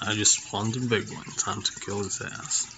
I just spawned a big one. Time to kill his ass.